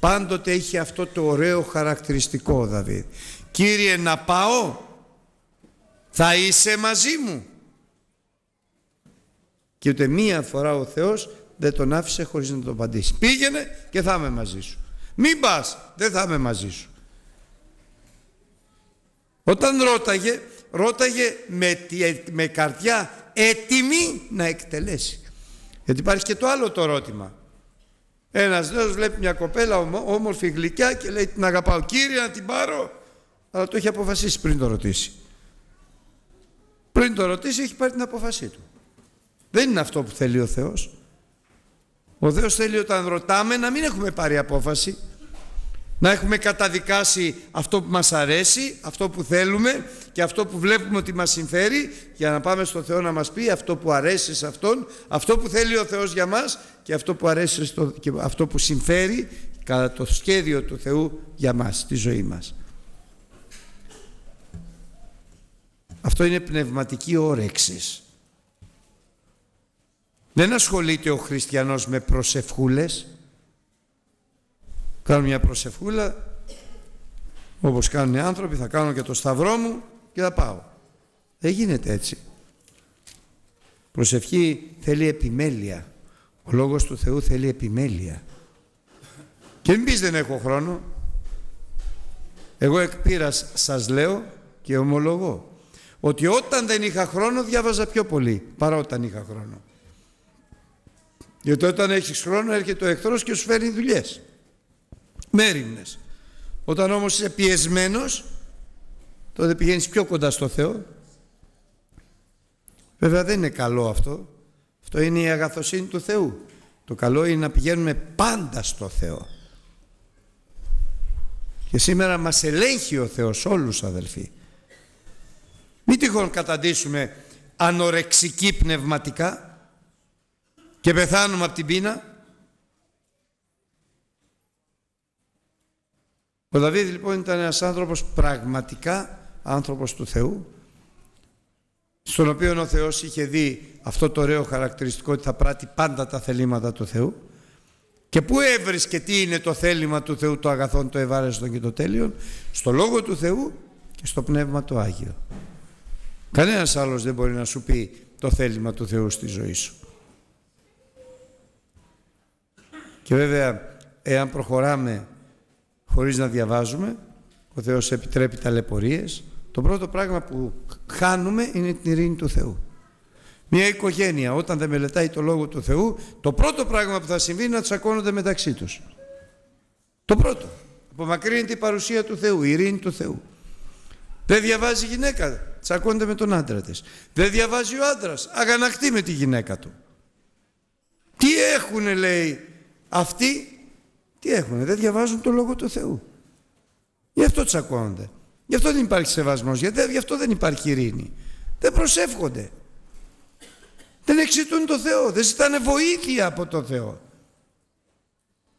Πάντοτε έχει αυτό το ωραίο χαρακτηριστικό ο Δαβίδ. Κύριε να πάω, θα είσαι μαζί μου. Και ούτε μία φορά ο Θεός δεν τον άφησε χωρίς να τον απαντήσει. Πήγαινε και θα είμαι μαζί σου. Μην πας, δεν θα είμαι μαζί σου. Όταν ρώταγε, ρώταγε με, με καρδιά έτοιμη να εκτελέσει. Γιατί υπάρχει και το άλλο το ερώτημα. Ένας νέος βλέπει μια κοπέλα όμορφη γλυκιά και λέει την αγαπάω. Κύριε να την πάρω. Αλλά το έχει αποφασίσει πριν το ρωτήσει. Πριν το ρωτήσει έχει πάρει την αποφασή του. Δεν είναι αυτό που θέλει ο Θεός. Ο Θεός θέλει όταν ρωτάμε να μην έχουμε πάρει απόφαση, να έχουμε καταδικάσει αυτό που μας αρέσει, αυτό που θέλουμε και αυτό που βλέπουμε ότι μας συμφέρει για να πάμε στο Θεό να μας πει αυτό που αρέσει σε Αυτόν, αυτό που θέλει ο Θεός για μας και αυτό που αρέσει στο, και αυτό που συμφέρει κατά το σχέδιο του Θεού για μας, τη ζωή μας. Αυτό είναι πνευματική όρεξης. Δεν ασχολείται ο χριστιανός με προσευχούλες. Κάνω μια προσευχούλα, όπως κάνουν οι άνθρωποι, θα κάνω και το σταυρό μου και θα πάω. Δεν γίνεται έτσι. Προσευχή θέλει επιμέλεια. Ο Λόγος του Θεού θέλει επιμέλεια. Και μην πεις δεν έχω χρόνο. Εγώ εκ πείρας σας λέω και ομολογώ ότι όταν δεν είχα χρόνο διάβαζα πιο πολύ παρά όταν είχα χρόνο. Γιατί όταν έχεις χρόνο έρχεται ο εχθρός και σου φέρνει δουλειές. Μέρημνες. Όταν όμως είσαι πιεσμένος, τότε πηγαίνεις πιο κοντά στο Θεό. Βέβαια δεν είναι καλό αυτό. Αυτό είναι η αγαθοσύνη του Θεού. Το καλό είναι να πηγαίνουμε πάντα στο Θεό. Και σήμερα μας ελέγχει ο Θεός όλους αδελφοί. Μην τυχόν καταντήσουμε ανορεξικοί πνευματικά και πεθάνουμε από την πείνα. Ο Δαβίδ λοιπόν ήταν ένας άνθρωπος πραγματικά άνθρωπος του Θεού στον οποίο ο Θεός είχε δει αυτό το ωραίο χαρακτηριστικό ότι θα πράττει πάντα τα θελήματα του Θεού και πού έβρισκε τι είναι το θέλημα του Θεού το αγαθόν, το ευάρεστον και το τέλειον στο Λόγο του Θεού και στο Πνεύμα το Άγιο. Κανένας άλλος δεν μπορεί να σου πει το θέλημα του Θεού στη ζωή σου. Και βέβαια, εάν προχωράμε χωρίς να διαβάζουμε, ο Θεός επιτρέπει ταλαιπωρίες, το πρώτο πράγμα που χάνουμε είναι την ειρήνη του Θεού. Μια οικογένεια όταν δεν μελετάει το Λόγο του Θεού, το πρώτο πράγμα που θα συμβεί είναι να τσακώνονται μεταξύ τους. Το πρώτο. Απομακρύνεται η παρουσία του Θεού, η ειρήνη του Θεού. Δεν διαβάζει η γυναίκα, τσακώνεται με τον άντρα της. Δεν διαβάζει ο άντρας, αγανακτεί με τη γυναίκα του. Τι έχουνε λέει αυτοί τι έχουν, δεν διαβάζουν το Λόγο του Θεού. Γι' αυτό τσακώνονται. Γι' αυτό δεν υπάρχει σεβασμός, γιατί γι' αυτό δεν υπάρχει ειρήνη. Δεν προσεύχονται. Δεν εξητούν το Θεό, δεν ζητάνε βοήθεια από το Θεό.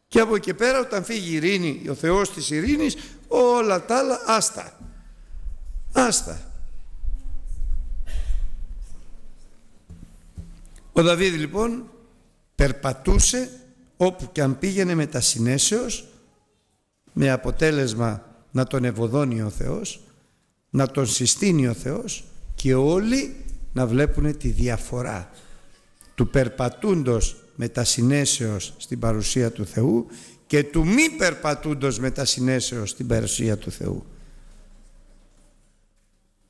Και από εκεί πέρα όταν φύγει η ειρήνη, ο Θεός της ειρήνης, όλα τα άλλα άστα. Άστα. Ο Δαβίδ λοιπόν περπατούσε όπου και αν πήγαινε με τα συνέσεως με αποτέλεσμα να τον ευωδώνει ο Θεός, να τον συστήνει ο Θεός και όλοι να βλέπουν τη διαφορά του περπατούντος με τα συνέσεως στην παρουσία του Θεού και του μη περπατούντος με τα συνέσεως στην παρουσία του Θεού.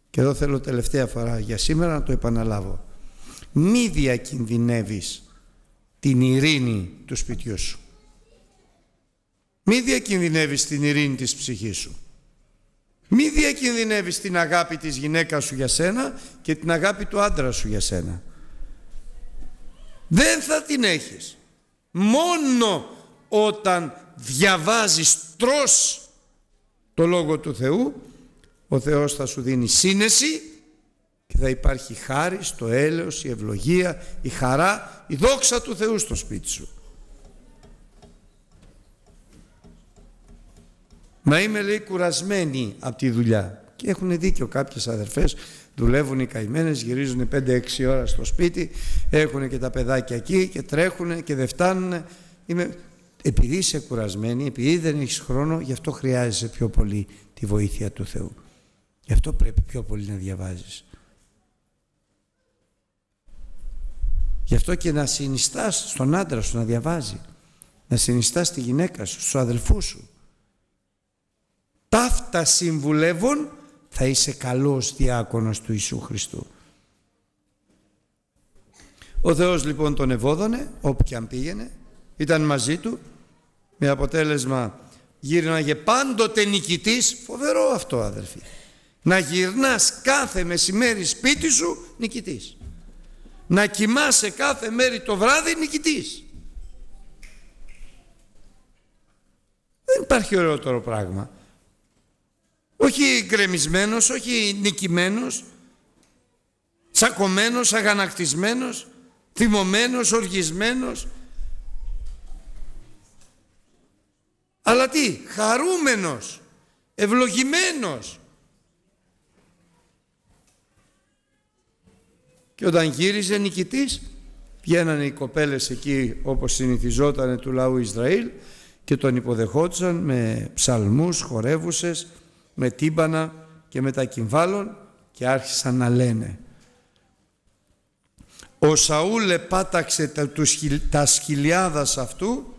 Και εδώ θέλω τελευταία φορά για σήμερα να το επαναλάβω. Μη διακινδυνεύεις την ειρήνη του σπιτιού σου. Μη διακινδυνεύεις την ειρήνη της ψυχής σου. Μη διακινδυνεύεις την αγάπη της γυναίκας σου για σένα και την αγάπη του άντρα σου για σένα. Δεν θα την έχεις. Μόνο όταν διαβάζεις τρως το Λόγο του Θεού, ο Θεός θα σου δίνει σύνεση και θα υπάρχει χάρη, το έλεος, η ευλογία, η χαρά, η δόξα του Θεού στο σπίτι σου. Μα είμαι λέει κουρασμένη από τη δουλειά. Και έχουν δίκιο κάποιες αδερφές, δουλεύουν οι καημένες, γυρίζουν 5-6 ώρα στο σπίτι, έχουν και τα παιδάκια εκεί και τρέχουν και δεν φτάνουν. Είμαι... Επειδή είσαι κουρασμένη, επειδή δεν έχεις χρόνο, γι' αυτό χρειάζεσαι πιο πολύ τη βοήθεια του Θεού. Γι' αυτό πρέπει πιο πολύ να διαβάζεις. Γι' αυτό και να συνιστάς στον άντρα σου να διαβάζει. Να συνιστάς τη γυναίκα σου, στους αδελφούς σου ταύτα συμβουλεύουν θα είσαι καλός διάκονος του Ιησού Χριστού. Ο Θεός λοιπόν τον ευόδωνε όπου και αν πήγαινε, ήταν μαζί του με αποτέλεσμα γύρναγε πάντοτε νικητής, φοβερό αυτό αδερφοί. Να γυρνάς κάθε μεσημέρι σπίτι σου νικητής. Να κοιμάσαι κάθε μέρη το βράδυ νικητής. Δεν υπάρχει ωραιότερο πράγμα όχι γκρεμισμένος, όχι νικημένος, τσακωμένος, αγανακτισμένος, θυμωμένος, οργισμένος. Αλλά τι, χαρούμενος, ευλογημένος. Και όταν γύριζε νικητής, βγαίνανε οι κοπέλες εκεί όπως συνηθιζόταν του λαού Ισραήλ και τον υποδεχόντουσαν με ψαλμούς, χορεύουσες, με τύμπανα και με τα κυμβάλων και άρχισαν να λένε ο Σαούλ επάταξε τα, τα σκυλιάδας αυτού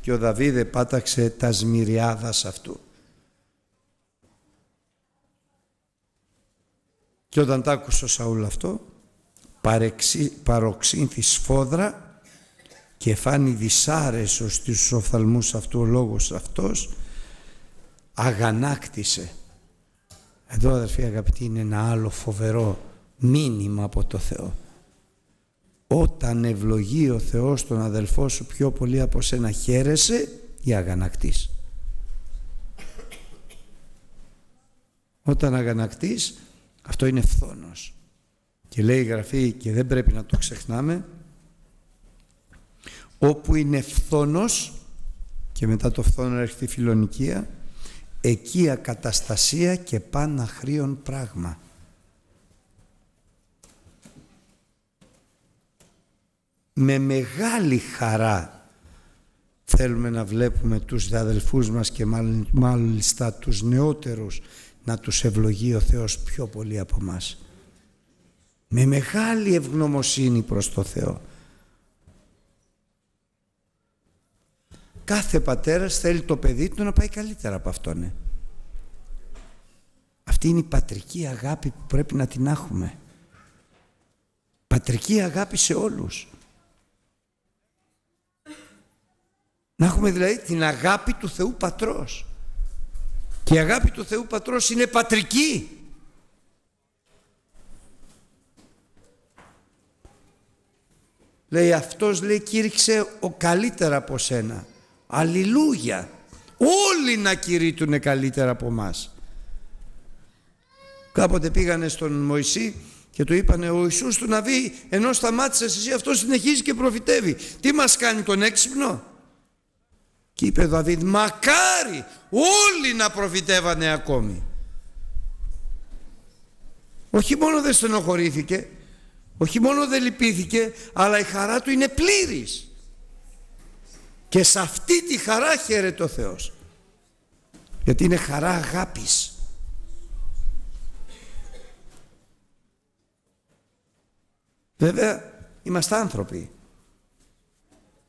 και ο Δαβίδ επάταξε τα σμυριάδας αυτού. Και όταν τα άκουσε ο Σαούλ αυτό, παροξύνθη σφόδρα και φάνη δυσάρεσος στους οφθαλμούς αυτού ο λόγος αυτός, αγανάκτησε εδώ αδερφοί αγαπητοί είναι ένα άλλο φοβερό μήνυμα από το Θεό. Όταν ευλογεί ο Θεός τον αδελφό σου πιο πολύ από σένα χαίρεσαι ή αγανακτείς; Όταν αγανακτείς αυτό είναι φθόνος. Και λέει η Γραφή και δεν πρέπει να το ξεχνάμε όπου είναι φθόνος και μετά το φθόνο έρχεται η φιλονικία εκεί ακαταστασία και παναχρίων πράγμα. Με μεγάλη χαρά θέλουμε να βλέπουμε τους αδελφούς μας και μάλιστα τους νεότερους να τους ευλογεί ο Θεός πιο πολύ από μας. Με μεγάλη ευγνωμοσύνη προς το Θεό. Κάθε πατέρας θέλει το παιδί του να πάει καλύτερα από αυτόν. Ναι. Αυτή είναι η πατρική αγάπη που πρέπει να την έχουμε. Πατρική αγάπη σε όλους. Να έχουμε δηλαδή την αγάπη του Θεού Πατρός. Και η αγάπη του Θεού Πατρός είναι πατρική. Λέει αυτός λέει κήρυξε ο καλύτερα από σένα. Αλληλούια. Όλοι να κηρύττουν καλύτερα από μας. Κάποτε πήγανε στον Μωυσή και Και του είπανε ο Ιησούς του Ναβί ενώ σταμάτησες εσύ αυτός συνεχίζει και προφητεύει. Τι μας κάνει τον έξυπνο; Και είπε ο Δαβίδ μακάρι όλοι να προφητεύανε ακόμη. Όχι μόνο δεν στενοχωρήθηκε, όχι μόνο δεν λυπήθηκε, αλλά η χαρά του είναι πλήρης. Και σε αυτή τη χαρά χαίρεται ο Θεός. Γιατί είναι χαρά αγάπης. Βέβαια είμαστε άνθρωποι.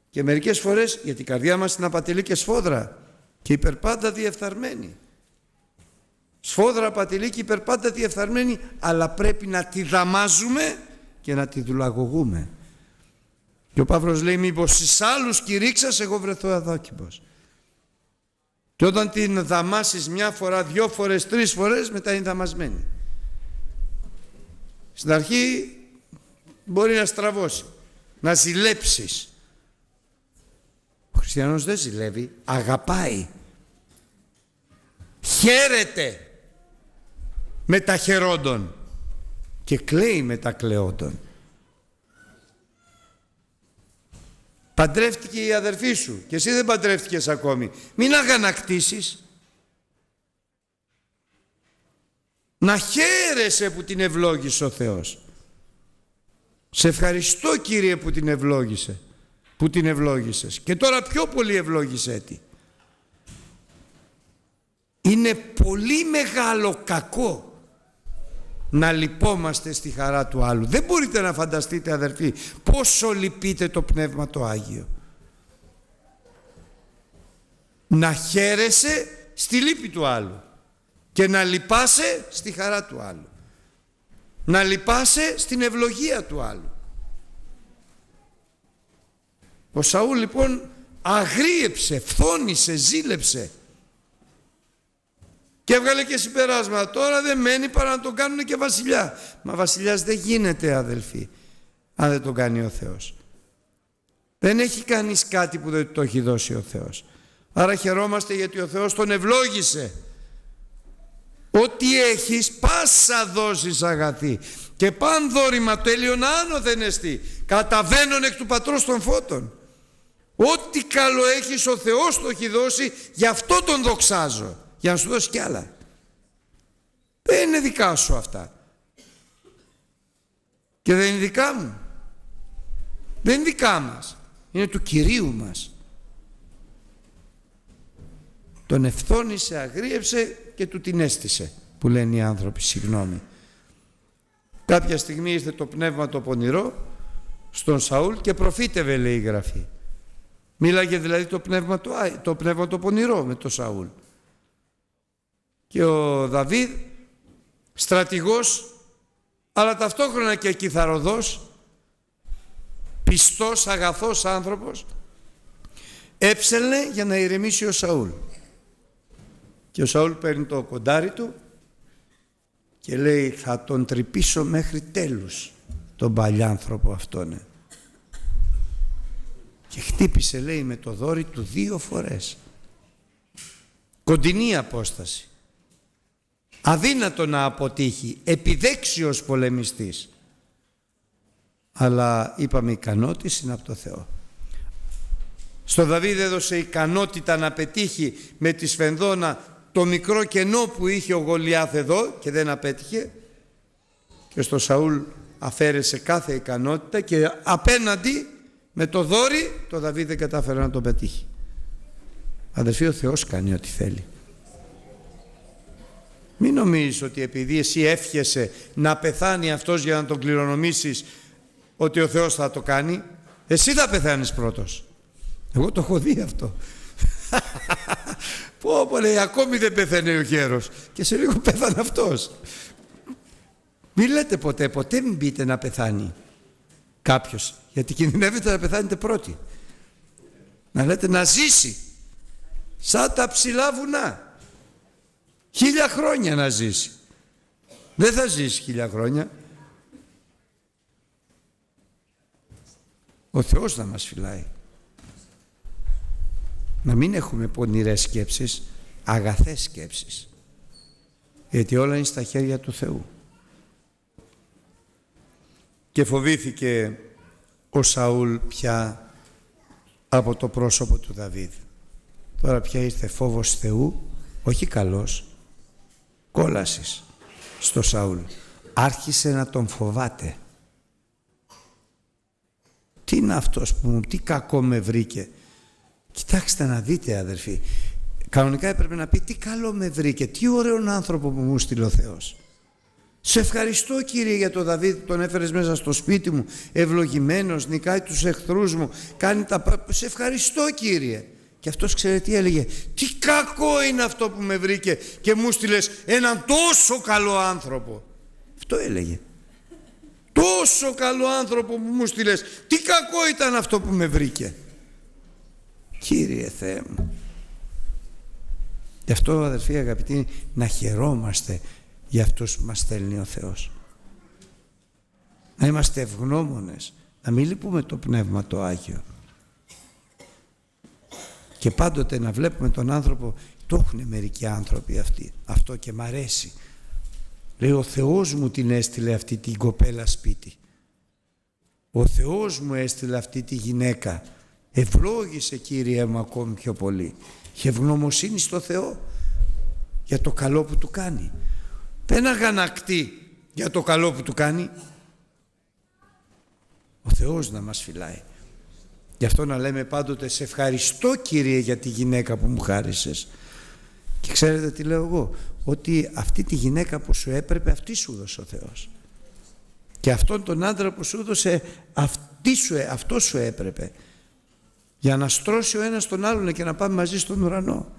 Και μερικές φορές, γιατί η καρδιά μας είναι απατηλή και σφόδρα και υπερπάντα διεφθαρμένη. Σφόδρα απατηλή και υπερπάντα διεφθαρμένη, αλλά πρέπει να τη δαμάζουμε και να τη δουλαγωγούμε. Και ο Παύλος λέει μήπως στις άλλους κηρύξας εγώ βρεθώ αδόκιμος. Και όταν την δαμάσεις μια φορά, δυο φορές, τρεις φορές μετά είναι δαμασμένη. Στην αρχή μπορεί να στραβώσει, να ζηλέψεις. Ο χριστιανός δεν ζηλεύει, αγαπάει. Χαίρεται με τα χαιρόντων και κλαίει με τα κλαιόντων. Παντρεύτηκε η αδερφή σου και εσύ δεν παντρεύτηκες ακόμη. Μην αγανακτήσεις. Να χαίρεσαι που την ευλόγησε ο Θεός. Σε ευχαριστώ Κύριε που την ευλόγησε. Που την ευλόγησες. Και τώρα πιο πολύ ευλόγησέ τη. Είναι πολύ μεγάλο κακό να λυπόμαστε στη χαρά του άλλου. Δεν μπορείτε να φανταστείτε αδερφοί πόσο λυπείτε το Πνεύμα το Άγιο. Να χαίρεσαι στη λύπη του άλλου και να λυπάσαι στη χαρά του άλλου. Να λυπάσαι στην ευλογία του άλλου. Ο Σαούλ λοιπόν αγρίεψε, φθόνησε, ζήλεψε και έβγαλε και συμπεράσματα. Τώρα δεν μένει παρά να τον κάνουν και βασιλιά. Μα βασιλιάς δεν γίνεται αδελφοί, αν δεν τον κάνει ο Θεός. Δεν έχει κανείς κάτι που δεν το έχει δώσει ο Θεός. Άρα χαιρόμαστε γιατί ο Θεός τον ευλόγησε. Ό,τι έχεις πάσα δώσεις αγαθή και παν δόρημα το έλιον άνω δεν εστί καταβαίνουν εκ του πατρός των φώτων. Ό,τι καλό έχεις ο Θεός το έχει δώσει γι' αυτό τον δοξάζω για να σου δώσει κι άλλα. Δεν είναι δικά σου αυτά. Και δεν είναι δικά μου. Δεν είναι δικά μας. Είναι του Κυρίου μας. Τον ευθόνησε, αγρίεψε και του την έστησε που λένε οι άνθρωποι, συγγνώμη. Κάποια στιγμή ήρθε το πνεύμα το πονηρό στον Σαούλ και προφήτευε λέει η Γραφή. Μίλαγε δηλαδή το πνεύμα το, το, πνεύμα το πονηρό με το Σαούλ και ο Δαβίδ στρατηγός αλλά ταυτόχρονα και κιθαροδός πιστός, αγαθός άνθρωπος έψελνε για να ηρεμήσει ο Σαούλ. Και ο Σαούλ παίρνει το κοντάρι του και λέει θα τον τρυπήσω μέχρι τέλους τον παλιάνθρωπο αυτόν και χτύπησε λέει με το δόρι του δύο φορές. Κοντινή απόσταση αδύνατο να αποτύχει, επιδέξιος πολεμιστής. Αλλά είπαμε ικανότης είναι από το Θεό. Στο Δαβίδ έδωσε ικανότητα να πετύχει με τη σφενδόνα το μικρό κενό που είχε ο Γολιάθ εδώ και δεν απέτυχε και στο Σαούλ αφαίρεσε κάθε ικανότητα και απέναντι με το δόρι το Δαβίδ δεν κατάφερε να τον πετύχει. Αδερφοί ο Θεός κάνει ό,τι θέλει. Μην νομίζεις ότι επειδή εσύ εύχεσαι να πεθάνει αυτός για να τον κληρονομήσεις ότι ο Θεός θα το κάνει. Εσύ θα πεθάνεις πρώτος. Εγώ το έχω δει αυτό. πω πω λέει ακόμη δεν πεθαίνει ο γέρος και σε λίγο πέθανε αυτός. Μην λέτε ποτέ, ποτέ μην πείτε να πεθάνει κάποιος γιατί κινδυνεύετε να πεθάνετε πρώτοι. Να λέτε να ζήσει σαν τα ψηλά βουνά. Χίλια χρόνια να ζήσει. Δεν θα ζήσει χίλια χρόνια. Ο Θεός να μας φυλάει. Να μην έχουμε πονηρές σκέψεις, αγαθές σκέψεις. Γιατί όλα είναι στα χέρια του Θεού. και φοβήθηκε ο Σαούλ πια από το πρόσωπο του Δαβίδ. Τώρα πια ήρθε φόβος Θεού, όχι καλός, κόλασης στο Σαούλ. Άρχισε να τον φοβάται. Τι είναι αυτός που μου, τι κακό με βρήκε. Κοιτάξτε να δείτε αδερφοί. Κανονικά έπρεπε να πει τι καλό με βρήκε, τι ωραίον άνθρωπο που μου στείλε ο Θεός. Σε ευχαριστώ Κύριε για τον Δαβίδ τον έφερες μέσα στο σπίτι μου ευλογημένος, νικάει τους εχθρούς μου κάνει τα... σε ευχαριστώ Κύριε και αυτός ξέρετε τι έλεγε τι κακό είναι αυτό που με βρήκε και μου στείλες έναν τόσο καλό άνθρωπο αυτό έλεγε τόσο καλό άνθρωπο που μου στείλες. τι κακό ήταν αυτό που με βρήκε Κύριε Θεέ μου γι' αυτό αδερφοί αγαπητοί να χαιρόμαστε για αυτούς που μας στέλνει ο Θεός. Να είμαστε ευγνώμονες, να μην λείπουμε το Πνεύμα το Άγιο. Και πάντοτε να βλέπουμε τον άνθρωπο, το έχουν μερικοί άνθρωποι αυτοί, αυτό και μ' αρέσει. Λέει ο Θεός μου την έστειλε αυτή την κοπέλα σπίτι. Ο Θεός μου έστειλε αυτή τη γυναίκα. Ευλόγησε Κύριε μου ακόμη πιο πολύ. Είχε ευγνωμοσύνη στο Θεό για το καλό που του κάνει δεν αγανακτεί για το καλό που του κάνει. Ο Θεός να μας φυλάει. Γι' αυτό να λέμε πάντοτε σε ευχαριστώ Κύριε για τη γυναίκα που μου χάρισες. Και ξέρετε τι λέω εγώ, ότι αυτή τη γυναίκα που σου έπρεπε αυτή σου έδωσε ο Θεός. Και αυτόν τον άντρα που σου έδωσε αυτή σου, αυτό σου έπρεπε. Για να στρώσει ο ένας τον άλλον και να πάμε μαζί στον ουρανό.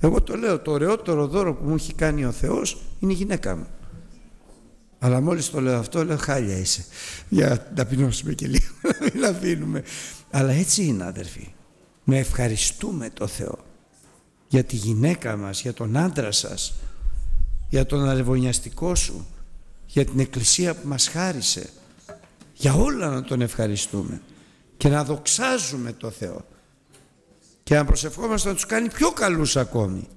Εγώ το λέω, το ωραιότερο δώρο που μου έχει κάνει ο Θεός είναι η γυναίκα μου. Αλλά μόλις το λέω αυτό, λέω χάλια είσαι. Για να ταπεινώσουμε και λίγο, να μην αφήνουμε. Αλλά έτσι είναι αδερφοί. Με ευχαριστούμε το Θεό για τη γυναίκα μας, για τον άντρα σας, για τον αρεβωνιαστικό σου, για την εκκλησία που μας χάρισε. Για όλα να τον ευχαριστούμε και να δοξάζουμε το Θεό και να προσευχόμαστε να τους κάνει πιο καλούς ακόμη.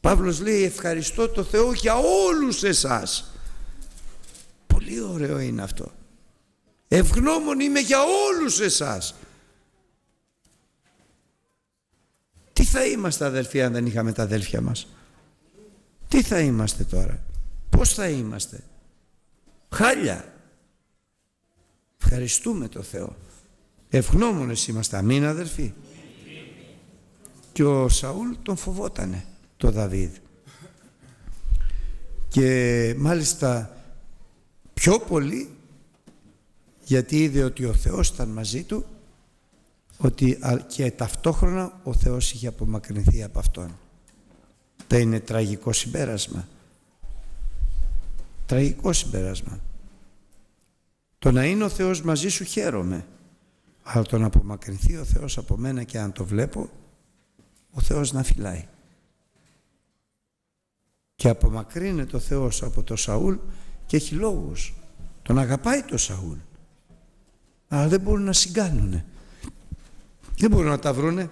Παύλος λέει ευχαριστώ το Θεό για όλους εσάς. Πολύ ωραίο είναι αυτό. Ευγνώμων είμαι για όλους εσάς. Τι θα είμαστε αδελφοί αν δεν είχαμε τα αδέλφια μας; Τι θα είμαστε τώρα; Πώς θα είμαστε; Χάλια. Ευχαριστούμε το Θεό. Ευγνώμονες είμαστε, αμήν αδερφοί. Και ο Σαούλ τον φοβότανε, το Δαβίδ. Και μάλιστα πιο πολύ γιατί είδε ότι ο Θεός ήταν μαζί του ότι και ταυτόχρονα ο Θεός είχε απομακρυνθεί από Αυτόν. Δεν είναι τραγικό συμπέρασμα. Τραγικό συμπέρασμα. Το να είναι ο Θεός μαζί σου χαίρομαι. Αλλά το να απομακρυνθεί ο Θεός από μένα και αν το βλέπω, ο Θεός να φυλάει. Και απομακρύνεται ο Θεός από το Σαούλ και έχει λόγους. Τον αγαπάει το Σαούλ. Αλλά δεν μπορούν να συγκάνουνε. Δεν μπορούν να τα βρούνε.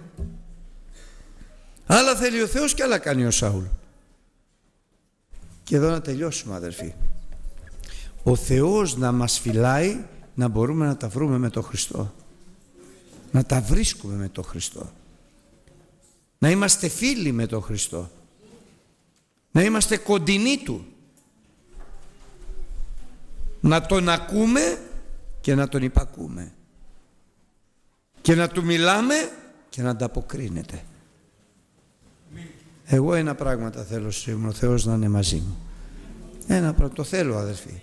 Άλλα θέλει ο Θεός και άλλα κάνει ο Σαούλ. Και εδώ να τελειώσουμε αδερφοί. Ο Θεός να μας φυλάει να μπορούμε να τα βρούμε με τον Χριστό να τα βρίσκουμε με τον Χριστό. Να είμαστε φίλοι με τον Χριστό. Να είμαστε κοντινοί Του. Να Τον ακούμε και να Τον υπακούμε. Και να Του μιλάμε και να ανταποκρίνεται. Εγώ ένα πράγμα τα θέλω σήμερα, ο Θεός να είναι μαζί μου. Ένα πράγμα, το θέλω αδερφοί.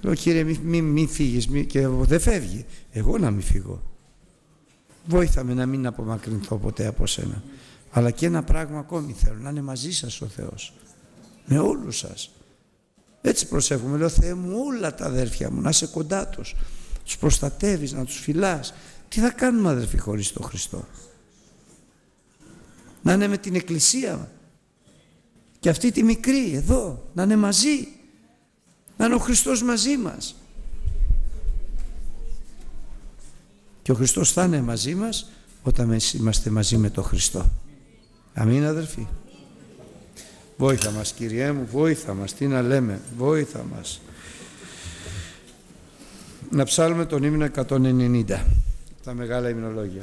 Λέω Κύριε μην μη, μη φύγεις μη, και δεν φεύγει. Εγώ να μην φύγω. Βόηθαμε να μην απομακρυνθώ ποτέ από σένα. Αλλά και ένα πράγμα ακόμη θέλω, να είναι μαζί σας ο Θεός. Με όλους σας. Έτσι προσέχουμε. Λέω Θεέ μου όλα τα αδέρφια μου, να είσαι κοντά τους. Τους προστατεύεις, να τους φυλάς. Τι θα κάνουμε αδερφοί χωρίς τον Χριστό; Να είναι με την Εκκλησία. Και αυτή τη μικρή εδώ, να είναι μαζί. Να είναι ο Χριστός μαζί μας. Και ο Χριστός θα είναι μαζί μας όταν είμαστε μαζί με τον Χριστό. Αμήν αδερφοί. Βόηθα μας Κυριέ μου, βόηθα μας, τι να λέμε, βόηθα μας. Να ψάλουμε τον ύμνο 190, τα μεγάλα υμνολόγια.